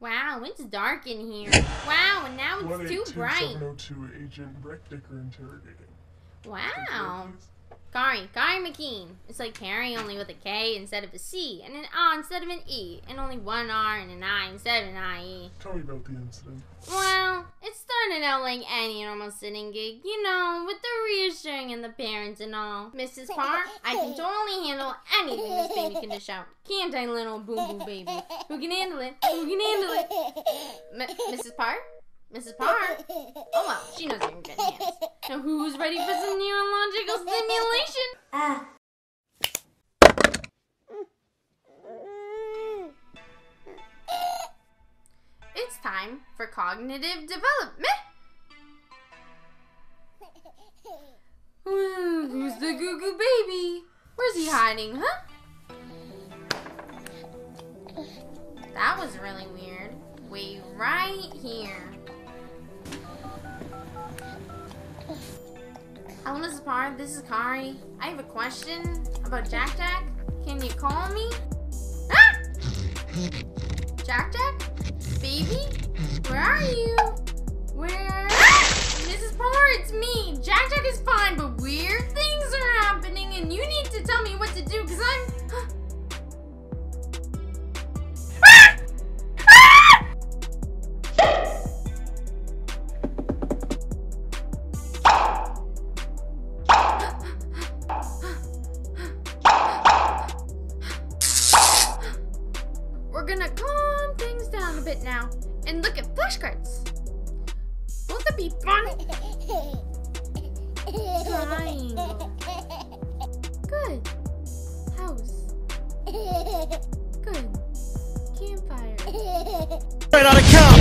Wow, it's dark in here. Wow, and now it's too bright. 702 Agent Rick Dicker interrogating. Wow. Kari, Kari McKeen. It's like Carrie only with a K instead of a C, and an R instead of an E, and only one R and an I instead of an IE. Tell me about the incident. Well, it like any normal sitting gig, you know, with the reassuring and the parents and all. Mrs. Parr, I can totally handle anything this baby can dish out. Can't I, little boom boom baby? Who can handle it? Who can handle it? M- Mrs. Parr? Mrs. Parr? Oh well, she knows you're good hands. Now who's ready for some neurological stimulation? Ah. It's time for cognitive development. Ooh, who's the goo goo baby? Where's he hiding, huh? That was really weird. Wait right here. Hello, Mrs. Parr. This is Kari. I have a question about Jack Jack. Can you call me? Ah! Jack Jack? Baby? Where are you? Where? Mrs. Parr, it's me. Is fine, but weird things are happening, and you need to tell me what to do, because I'm. We're gonna calm things down a bit now and look at flashcards. Won't that be fun? Triangle. Good. House. Good. Campfire. Straight out of Compton,